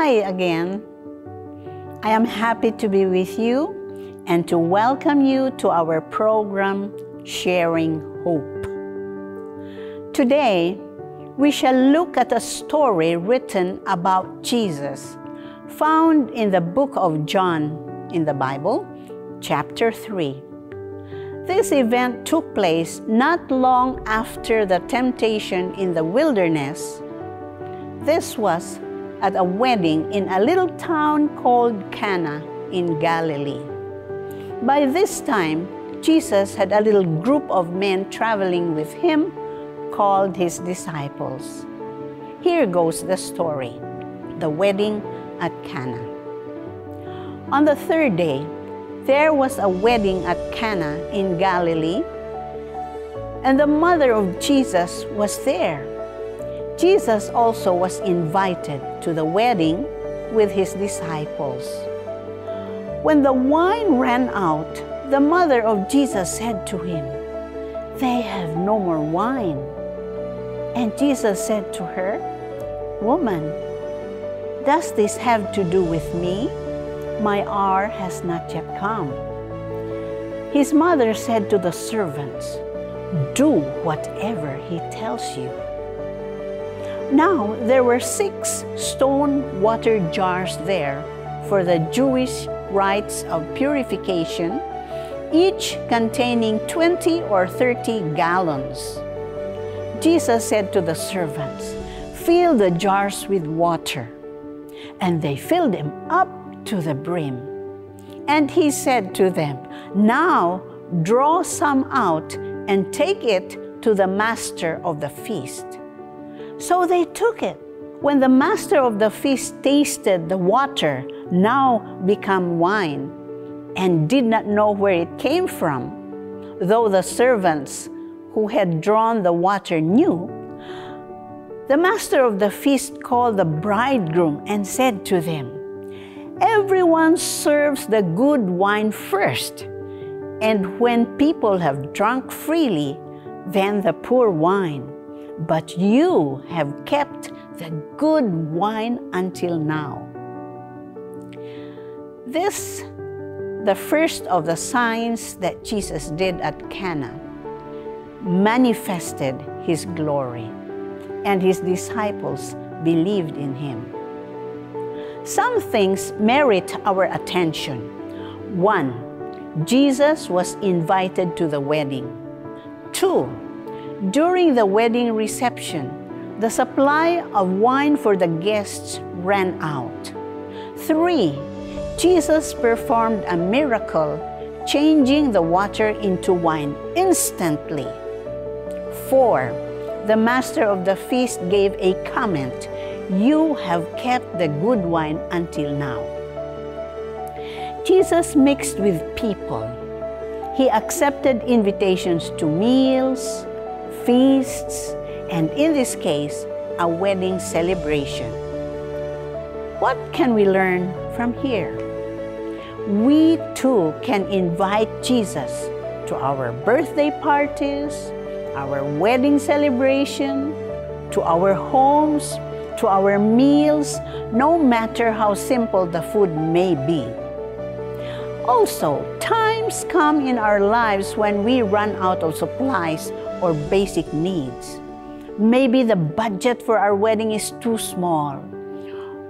Hi again. I am happy to be with you and to welcome you to our program, Sharing Hope. Today, we shall look at a story written about Jesus, found in the book of John in the Bible, chapter 3. This event took place not long after the temptation in the wilderness. This was at a wedding in a little town called Cana in Galilee. By this time, Jesus had a little group of men traveling with him called his disciples. Here goes the story the wedding at Cana. On the third day, there was a wedding at Cana in Galilee, and the mother of Jesus was there. Jesus also was invited to the wedding with his disciples. When the wine ran out, the mother of Jesus said to him, They have no more wine. And Jesus said to her, Woman, does this have to do with me? My hour has not yet come. His mother said to the servants, Do whatever he tells you. Now there were six stone water jars there for the Jewish rites of purification, each containing 20 or 30 gallons. Jesus said to the servants, Fill the jars with water. And they filled them up to the brim. And he said to them, Now draw some out and take it to the master of the feast. So they took it. When the master of the feast tasted the water, now become wine, and did not know where it came from, though the servants who had drawn the water knew, the master of the feast called the bridegroom and said to them, Everyone serves the good wine first, and when people have drunk freely, then the poor wine but you have kept the good wine until now. This, the first of the signs that Jesus did at Cana, manifested his glory, and his disciples believed in him. Some things merit our attention. One, Jesus was invited to the wedding. Two, during the wedding reception, the supply of wine for the guests ran out. 3. Jesus performed a miracle, changing the water into wine instantly. 4. The master of the feast gave a comment You have kept the good wine until now. Jesus mixed with people. He accepted invitations to meals, feasts, and in this case, a wedding celebration. What can we learn from here? We too can invite Jesus to our birthday parties, our wedding celebration, to our homes, to our meals, no matter how simple the food may be. Also, times come in our lives when we run out of supplies or basic needs. Maybe the budget for our wedding is too small,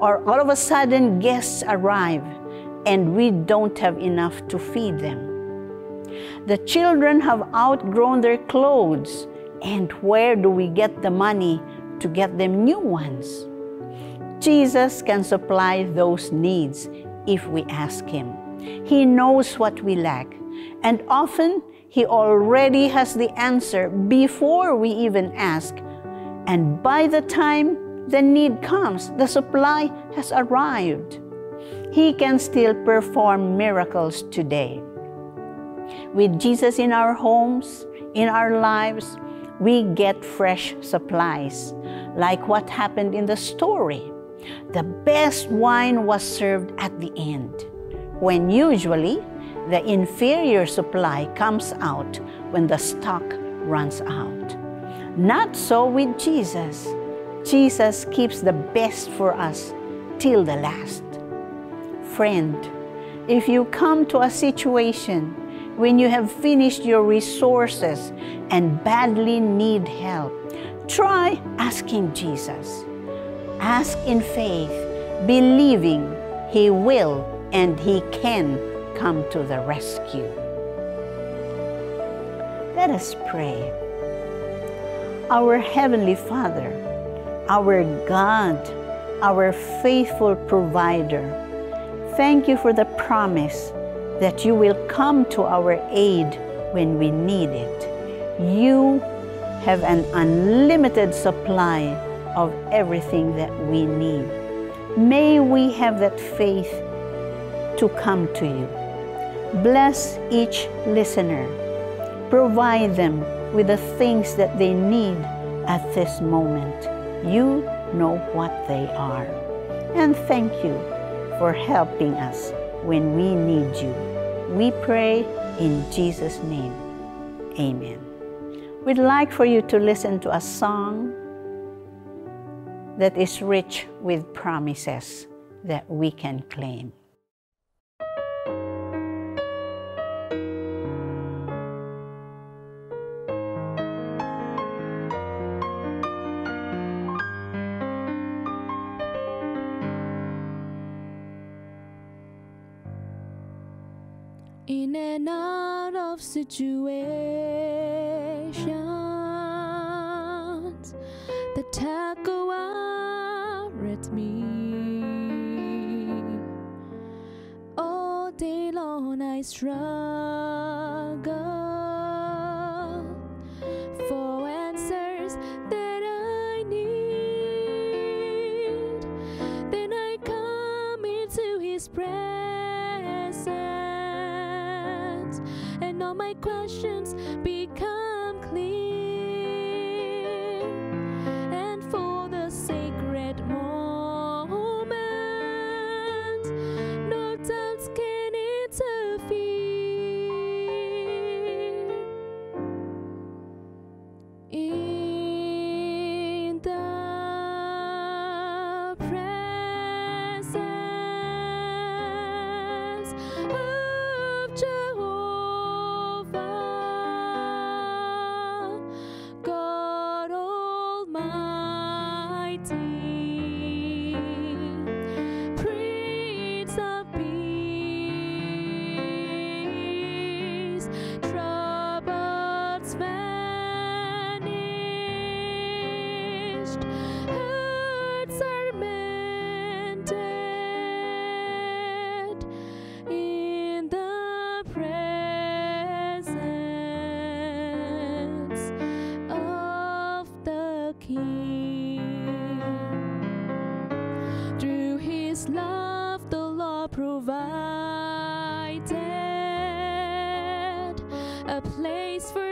or all of a sudden guests arrive and we don't have enough to feed them. The children have outgrown their clothes, and where do we get the money to get them new ones? Jesus can supply those needs if we ask Him. He knows what we lack, and often he already has the answer before we even ask. And by the time the need comes, the supply has arrived. He can still perform miracles today. With Jesus in our homes, in our lives, we get fresh supplies, like what happened in the story. The best wine was served at the end, when usually the inferior supply comes out when the stock runs out. Not so with Jesus. Jesus keeps the best for us till the last. Friend, if you come to a situation when you have finished your resources and badly need help, try asking Jesus. Ask in faith, believing He will and He can come to the rescue. Let us pray. Our Heavenly Father, our God, our faithful provider, thank you for the promise that you will come to our aid when we need it. You have an unlimited supply of everything that we need. May we have that faith to come to you. Bless each listener. Provide them with the things that they need at this moment. You know what they are. And thank you for helping us when we need you. We pray in Jesus' name. Amen. We'd like for you to listen to a song that is rich with promises that we can claim. Out of situations that war at me. All day long I struggle for answers that I need. Then I come into His presence all my questions become clear. A place for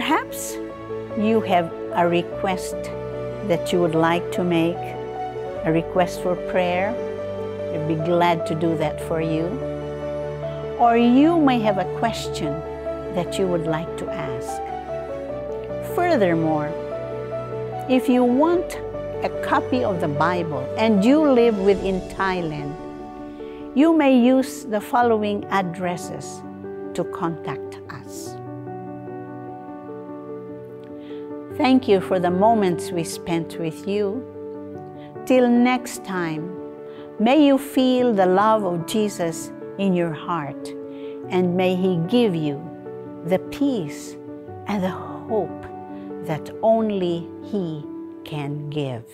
Perhaps you have a request that you would like to make, a request for prayer. I'd be glad to do that for you. Or you may have a question that you would like to ask. Furthermore, if you want a copy of the Bible and you live within Thailand, you may use the following addresses to contact Thank you for the moments we spent with you. Till next time, may you feel the love of Jesus in your heart and may He give you the peace and the hope that only He can give.